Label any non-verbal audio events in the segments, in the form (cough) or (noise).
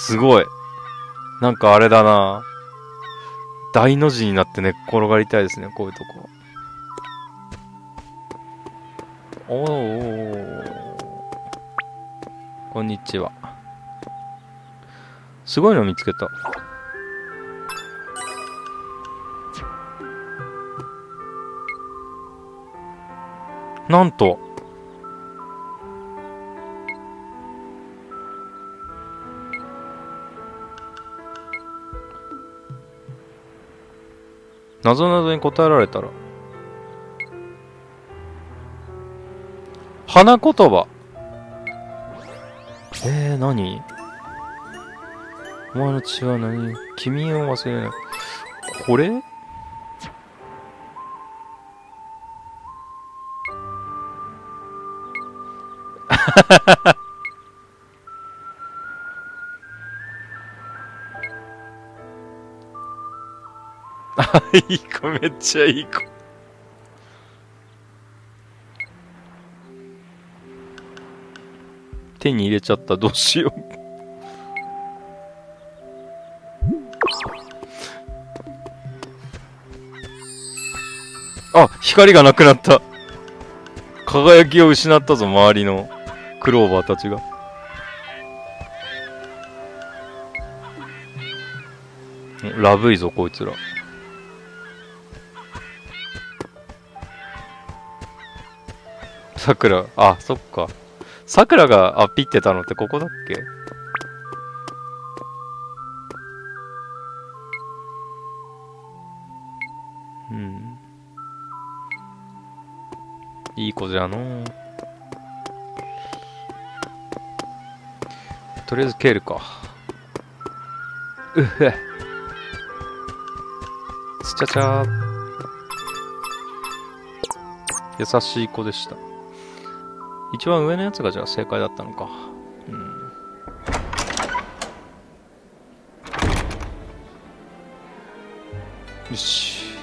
すごい。なんかあれだな大の字になって寝っ転がりたいですね、こういうとこ。おー。こんにちは。すごいの見つけた。なんと、なぞなぞに答えられたら。花言葉。えー、何？お前の血は何？君を忘れない。これ？ハハハハあ、いい子、めっちゃいい子。手に入れちゃった、どうしよう。あ、光がなくなった。輝きを失ったぞ、周りのクローバーたちが。ラブいぞ、こいつら。さくら、あ、そっか。さくらが、あ、ピってたのってここだっけ？うん。いい子じゃのとりあえず蹴るか。うっへ。つちゃちゃ優しい子でした。一番上のやつがじゃあ正解だったのか。うん。よし。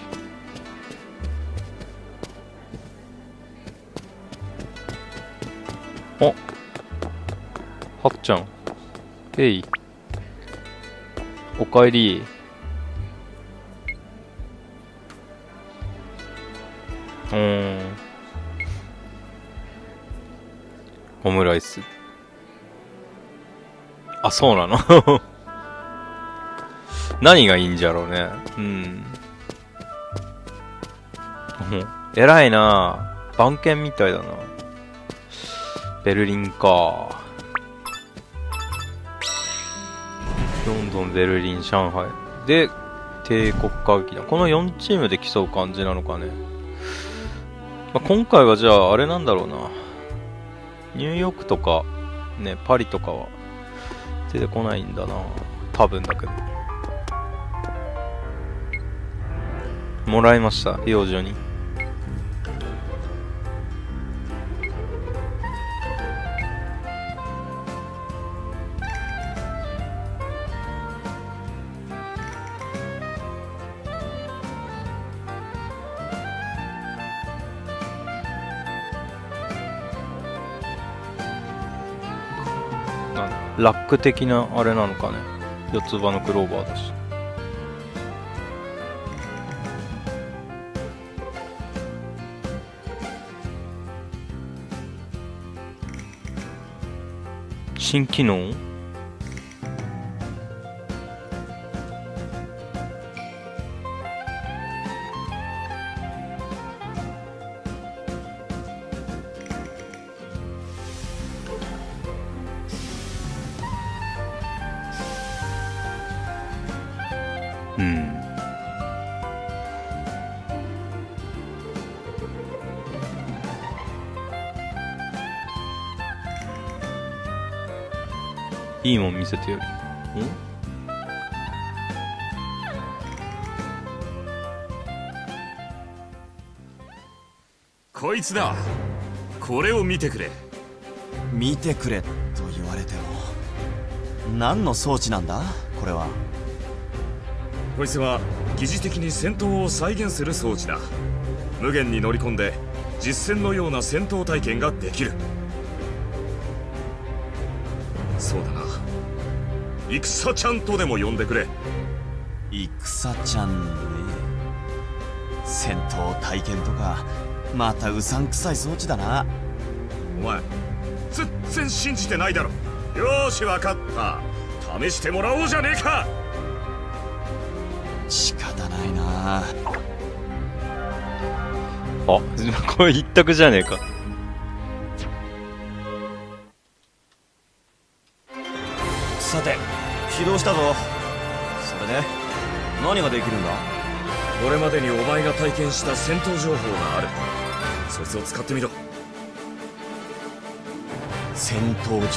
あはっちゃん。へい。おかえり。うん。オムライス。あ、そうなの？(laughs) 何がいいんじゃろうね。うん。偉いな番犬みたいだな。ベルリンか。ロンドン、ベルリン、上海。で、帝国歌劇団。この4チームで競う感じなのかね。まあ、今回はじゃあ、あれなんだろうな。ニューヨークとか、ね、パリとかは出てこないんだな多分だけど。もらいました、養女に。ラック的なあれなのかね。四つ葉のクローバーだし。新機能？いいもん見せてやる。ん？こいつだ。これを見てくれ。見てくれと言われても何の装置なんだ？これは。こいつは疑似的に戦闘を再現する装置だ。無限に乗り込んで実戦のような戦闘体験ができる戦ちゃんとでも呼んでくれ。戦ちゃんね戦闘体験とかまたうさんくさい装置だな。お前全然信じてないだろ。よーし分かった。試してもらおうじゃねえか。仕方ないな。あ (laughs) これ一択じゃねえか起動したぞ。それで何ができるんだ？これまでにお前が体験した戦闘情報がある。そいつを使ってみろ。戦闘情報ね。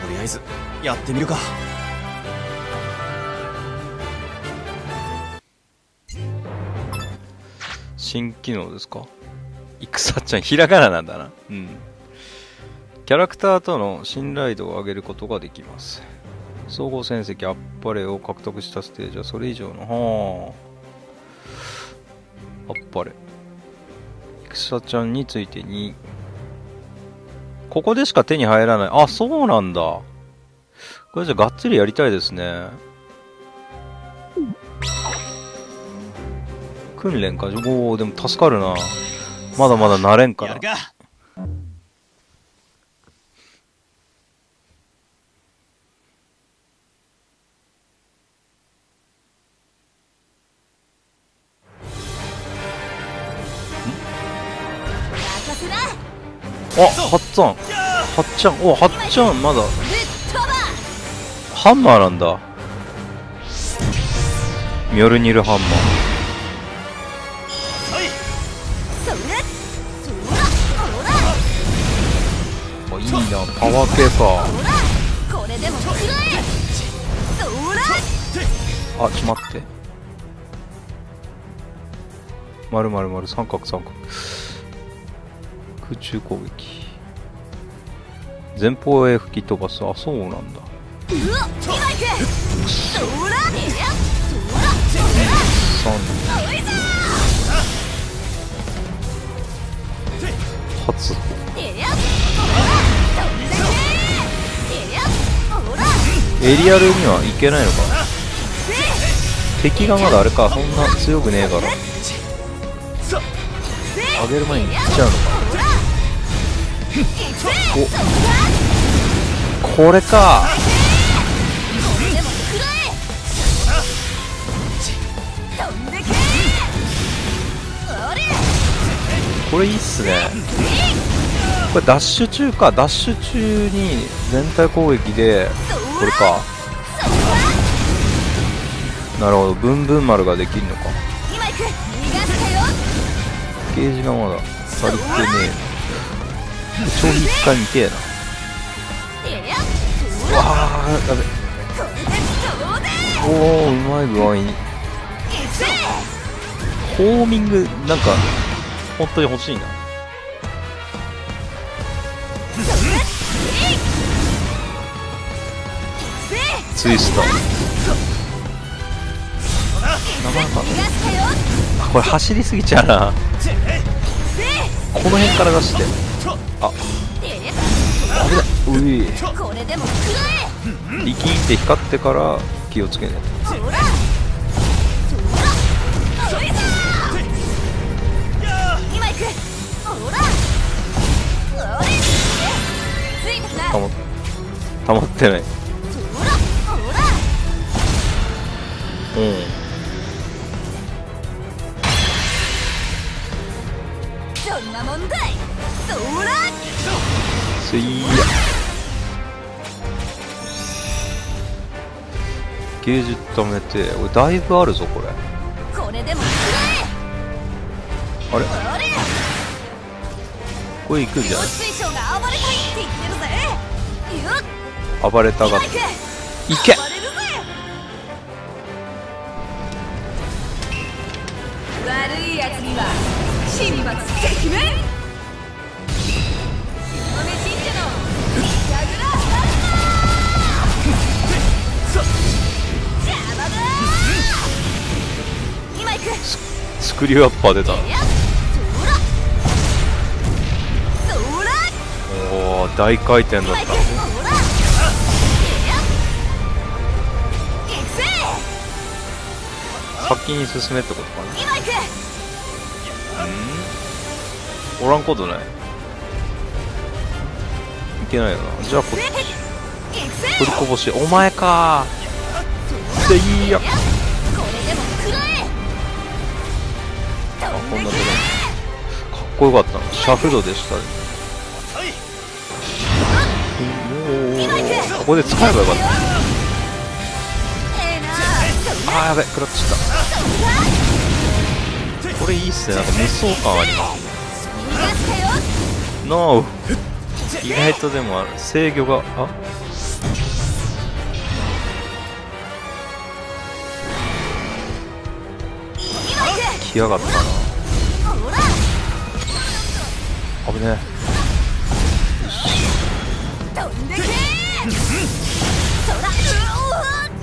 とりあえずやってみるか。新機能ですか？戦ちゃんひらがななんだな。うんキャラクターとの信頼度を上げることができます。総合戦績アッパレを獲得したステージはそれ以上の。はあ。アッパレ戦ちゃんについて2ここでしか手に入らない。あそうなんだ。これじゃがっつりやりたいですね。訓練か。おおでも助かるな。まだまだ慣れんから。あはっつぁん。はっちゃん。おはっちゃんまだ。ハンマーなんだ。ミョルニルハンマー。あいいな。パワー系か。あちょっと待って。まるまるまる。三角三角空中攻撃前方へ吹き飛ばす。あそうなんだ。うわ今行くそらいや3そらおいざ発いやほら飛んでけ。いやほらエリアルにはいけないのか敵がまだあれか。そんな強くねえから。上げる前に行っちゃうのかこれか。これいいっすね。これダッシュ中か。ダッシュ中に全体攻撃でこれか。なるほど。ブンブン丸ができるのか。ゲージがまだ足りてねえ超一回見てえなわーやべ。これでどうでおおうまい具合に。いホーミングなんか本当に欲しいな。ツイスターなかなか。これ走りすぎちゃうな。この辺から出してあ危ないういこれでも食らえ力って光ってから気をつけねほらそら。おいざ今行くほら。おいついてきな保保ってない。うん。どん。なもんだいそらすいや。ゲージ貯めて。俺だいぶあるぞこれ。これでもあれ？これいくんじゃない暴れたがっ今行くいけ！悪いやつにはススクリューアッパー出た。おお大回転だった。先に進めってことかな。うん？おらんことない。いけないよな。じゃあこっち。りこぼし。お前かでいいや。こよかった。なシャフドでしたね。ここで使えばよかった。あーやべ食らっちゃった。これいいっすね。なんか無双感あります逃がしたよ。NO 意外とでもある。制御があ？来やがった。な危ねえ。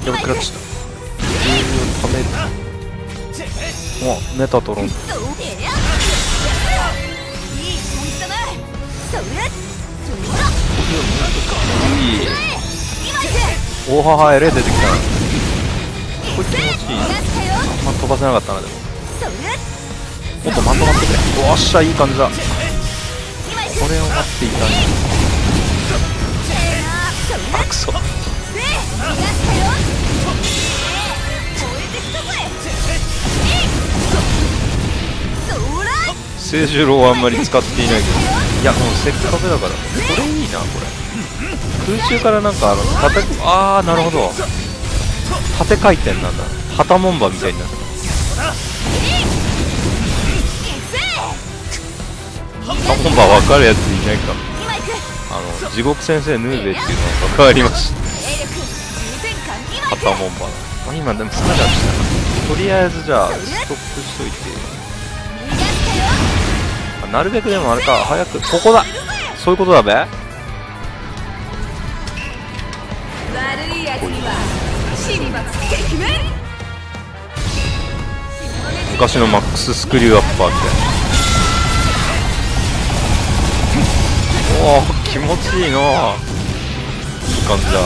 やべ食らっちゃったためる。おメタトロンおははエレ出てきた。なこれ気持ちいい逃がしたよまあ、飛ばせなかったなでも。もっとまとまってくれ。おっしゃいい感じだこれを待っていたんええなそれあくそ。で逃がしたよ燃えてきたぜそら聖十郎はあんまり使っていないけど。いやもうせっかくだから。これいいなこれ。空中からなんかあの縦あーなるほど。縦回転なんだ。旗門馬みたいになって旗門馬分かるやついないか。あの地獄先生ヌーベっていうのが分かりました霊力充填感今行く旗門馬あ今でもサガした。なとりあえずじゃあストックしといて。なるべくでもあれか。早くここだ。そういうことだべ。悪いやつには死に罰撃面昔のマックススクリューアッパーみたいなおお気持ちいいな。いい感じだ。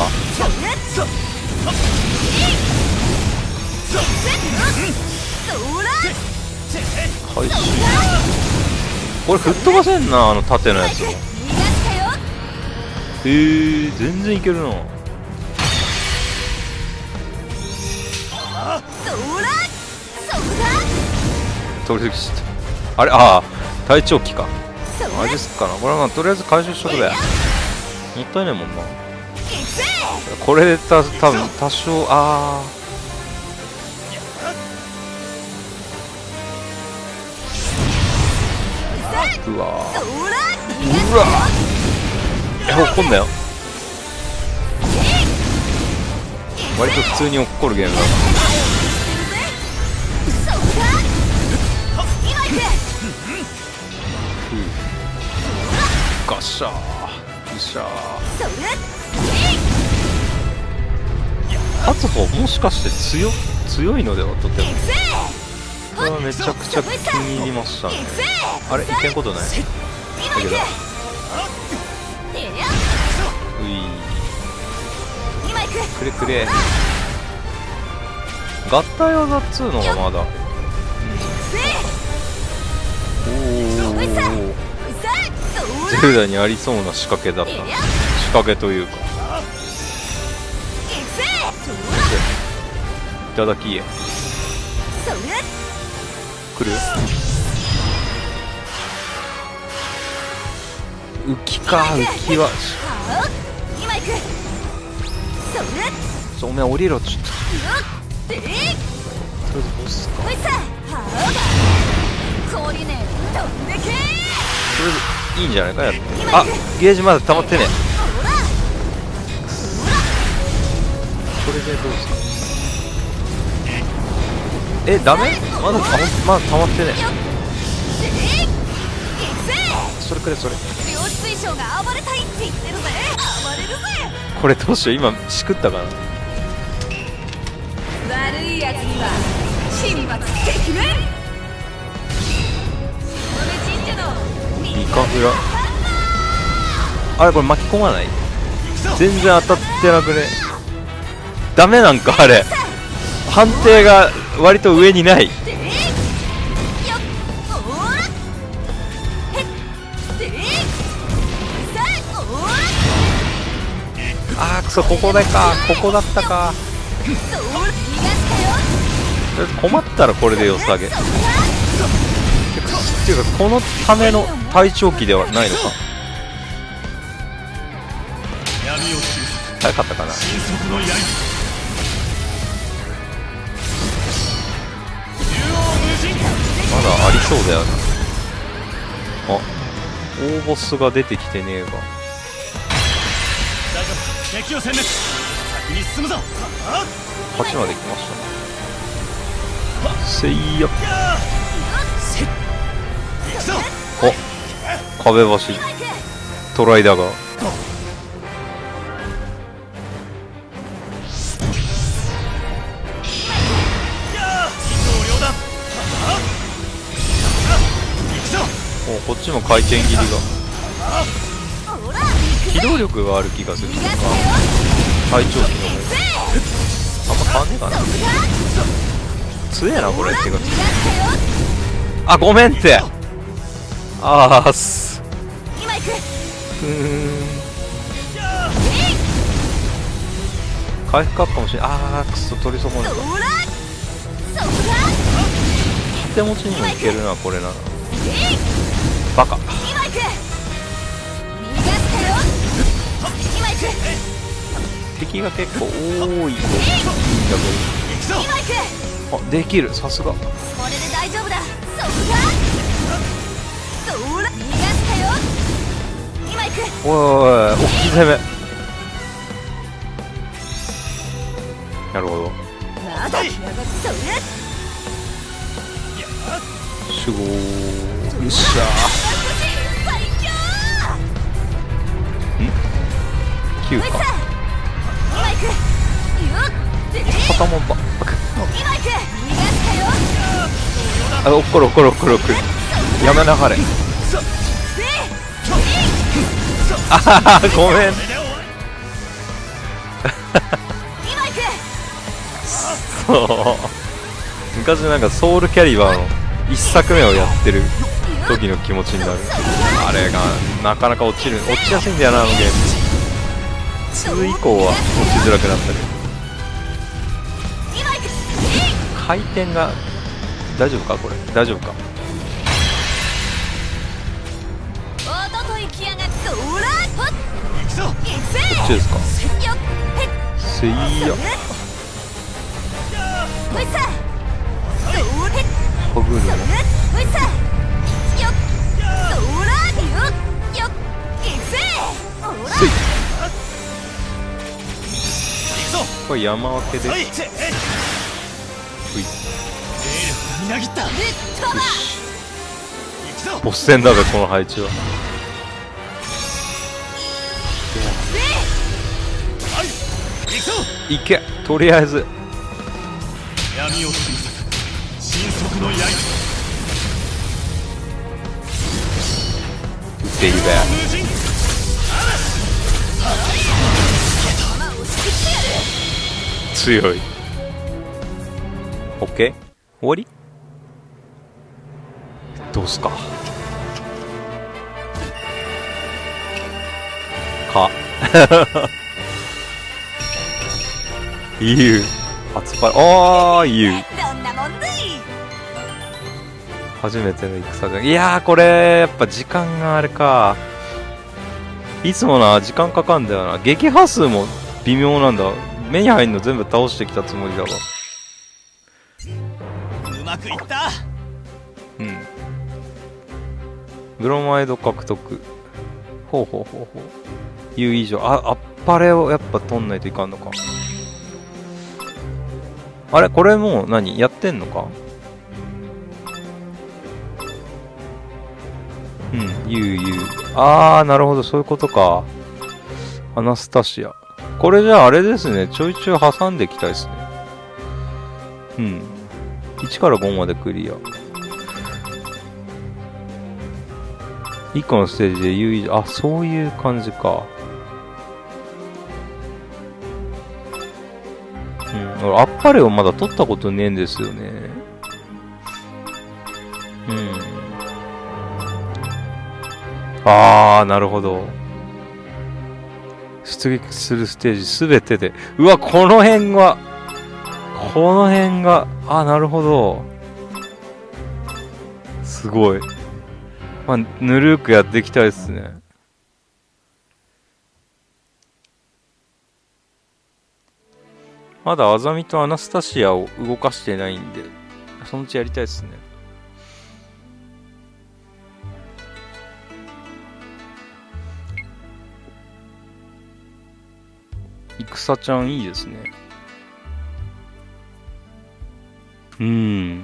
これ吹っ飛ばせんなあの縦のやつも。逃がしたよへえ全然いけるな。取りすぎちゃった。あれああ体調機かマジっすかな。これはまあとりあえず回収しとくべもったいないもんな。これでた多分多少あー。うわうわー。え怒んだよ。割と普通に怒るゲームだ。そガッシャーよっしゃーそれ初歩もしかして強強いのではとても。これはめちゃくちゃ気に入りましたね。あれいけんことない？だけど。うい。くくれくれ。合体技っつうのがまだ。ぜおおうさーうさそらゼルダにありそうな仕掛けだった。仕掛けというか。いただきえ来る浮きか浮きは。はあ今行くそれちょおめえ降りろちょっととりあえずボスか。とりあえず。いいんじゃないかやってあゲージまだ溜まってね。これでどうですかえダメ？まだあほんまだ溜まってね。それくれそれ量子水晶が暴れたいって言ってるぜ暴れ。これどうしよう？今しくったかな？悪いやつには死に罰撃面イカフラ。あれこれ巻き込まない？全然当たってなくね？ダメなんかあれ。判定が割と上にない。あーくそここでか。ここだったか。困ったらこれで良さげ。っていうかこのための隊長機ではないのか。早かったかな。まだありそうだよな。あ大ボスが出てきてねえが大丈夫敵を殲滅先に進むぞ8まで来ました。せいや。せっ行くぞ壁橋トライだが。こっちも回転切りが。機動力がある気がする。逃がしたよ隊長機のあんま変わんねえかな。強えなこれってかあごめんって。あーす今行くうーん回復アップかもしれないあーくそ取り損ねたそらそら手持ちにもいけるなこれならバカ今行く逃がしたよ今行く敵が結構多いといいんだけどあできる。さすが。これで大丈夫だ。そらそおいおいおい大きい攻め。なるほど。まだ来やがってそれ集合よっしゃ。最強ー9か。ほいさ今行く。よっで頭ばっ今行く。逃がしたよ。あおっころおっころおっころおっころやめなはれ。であははごめん。そう。昔なんかソウルキャリバーの1作目をやってる時の気持ちになる。あれがなかなか落ちる落ちやすいんだよなあのゲーム。2以降は落ちづらくなったけど。今行く。回転が大丈夫かこれ。大丈夫かこっちですか？せいや。せいこれ山分けで。はい。ボス戦だべこの配置は。はい行け。とりあえず。闇を切り裂く。神速の刃。撃っていいべ強い。オッケー終わり？どうすか？か。言う。初パああ言う。どんなもんだい初めての戦じゃんいやーこれやっぱ時間があれか。いつもな時間かかんだよな。撃破数も微妙なんだ。目に入んの全部倒してきたつもりだわ。うまくいった。うん。ブロマイド獲得。ほうほうほうほういう以上ああっぱれをやっぱ取んないといかんのかあれ？これもう何？やってんのか？うん、ゆうゆう。あー、なるほど、そういうことか。アナスタシア。これじゃああれですね、ちょいちょい挟んでいきたいですね。うん。1から5までクリア。1個のステージで優位、あ、そういう感じか。あっぱれをまだ取ったことねえんですよね。うん。あー、なるほど。出撃するステージすべてで。うわ、この辺が、この辺が、あ、なるほど。すごい。まあ、ぬるくやっていきたいですね。まだアザミとアナスタシアを動かしてないんで、そのうちやりたいですね。戦ちゃんいいですね。うーん。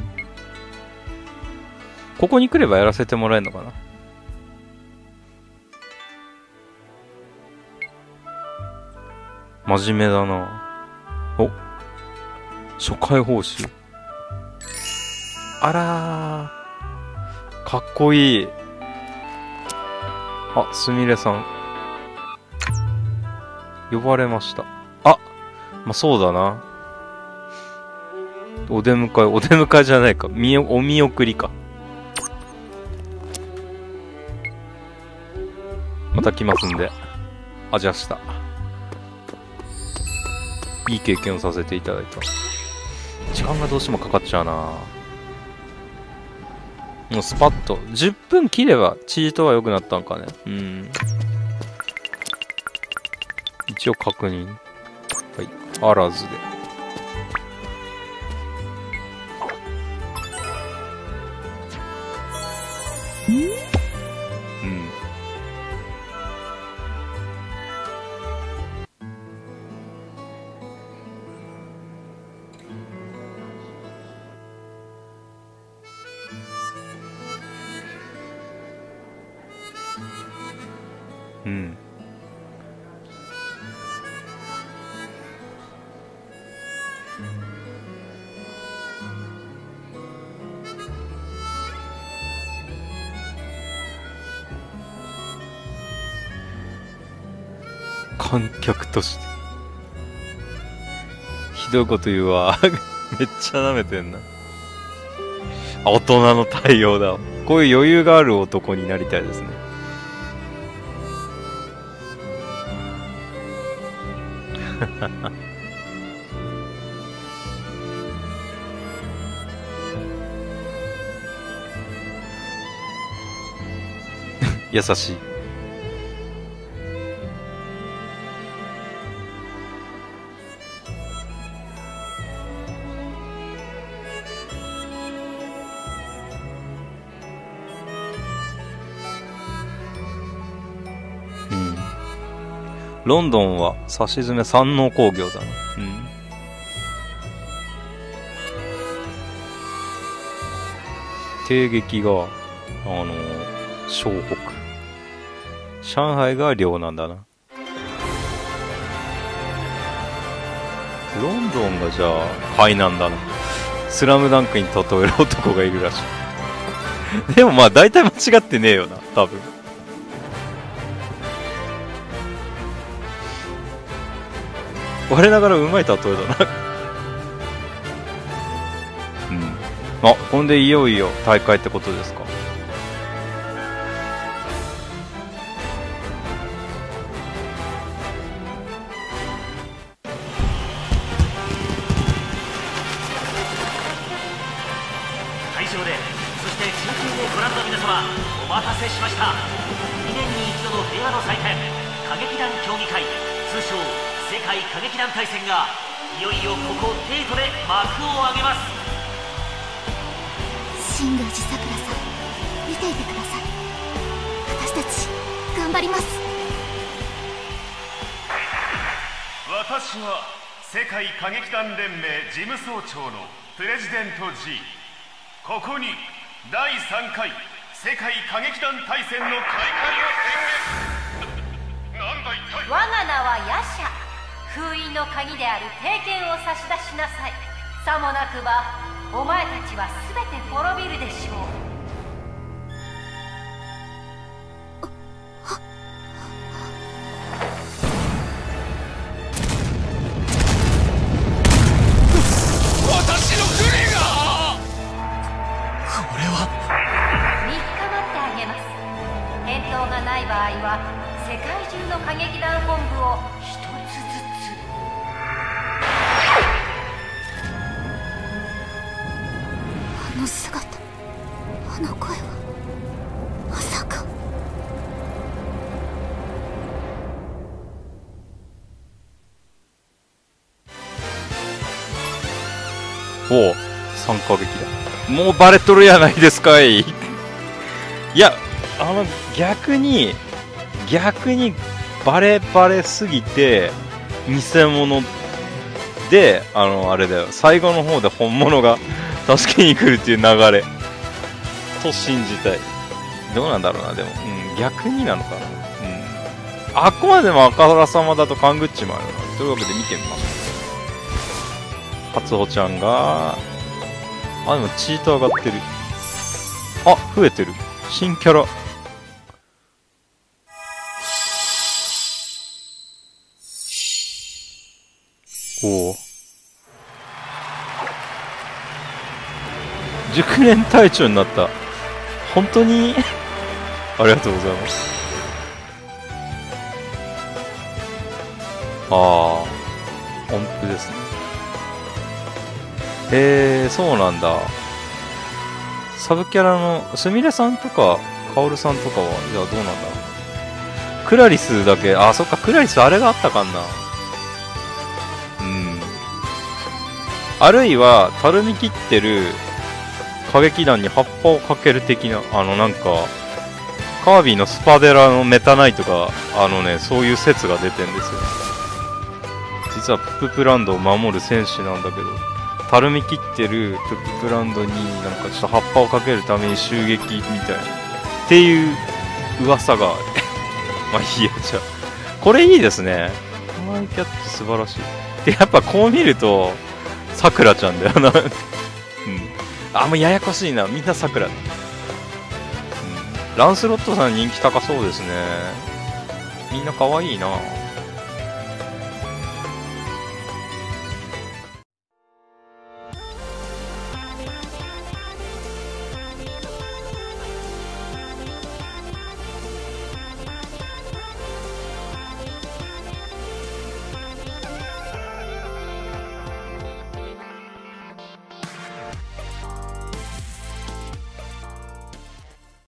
ここに来ればやらせてもらえるのかな？真面目だな。初回報酬。あらー。かっこいい。あ、すみれさん。呼ばれました。あまあ、そうだな。お出迎え、お出迎えじゃないか。みお見送りか。また来ますんで。あ、じゃあした。いい経験をさせていただいた。時間がどうしてもかかっちゃうなもうスパッと。10分切ればチートは良くなったんかね。うん。一応確認。はい。あらずで。客として。ひどいこと言うわ。(laughs) めっちゃ舐めてんな。大人の対応だ。こういう余裕がある男になりたいですね。(laughs) 優しい。ロンドンは、さしずめ山王工業だな。うん。帝劇が、あの湘北。上海が遼南だな。ロンドンがじゃあ、海南だな。スラムダンクに例える男がいるらしい。でもまあ大体間違ってねえよな、多分。我ながらうまい例えだな。うん。あ、ほんでいよいよ大会ってことですか？張ります。私は世界歌劇団連盟事務総長のプレジデント G ここに第3回世界歌劇団大戦の開会を宣言。なんだ一体我が名はヤシャ封印の鍵である帝剣を差し出しなさい。さもなくばお前たちは全て滅びるでしょう劇団本部を一つずつ。あの姿あの声はまさか。おう参加劇だ。もうバレとるやないですかい。いやあの逆に逆にバレバレすぎて偽物であのあれだよ最後の方で本物が (laughs) 助けに来るっていう流れ。と信じたい。どうなんだろうなでも、うん、逆になのかな。うん。あくまでも赤原様だと勘ぐっちまうよな。というわけで見てみましょう。初穂ちゃんがあでもチート上がってる。あ増えてる。新キャラおお熟練隊長になった。本当に？(laughs) ありがとうございます。ああ音符ですね。へえそうなんだ。サブキャラのすみれさんとかカオルさんとかはじゃあどうなんだクラリスだけあそっかクラリスあれがあったかんなあるいはたるみ切ってる歌劇団に葉っぱをかける的なあのなんかカービィのスパデラのメタナイトがあのねそういう説が出てんですよ。実はプププランドを守る戦士なんだけどたるみ切ってるプププランドになんかちょっと発破をかけるために襲撃みたいな。っていう噂がある。(laughs) まあいいやじゃあ。これいいですね。ハワイキャット素晴らしい。でやっぱこう見るとさくらちゃんだよな。うん。あもうややこしいな。みんなさくら、うん、ランスロットさん人気高そうですね。みんな可愛いな。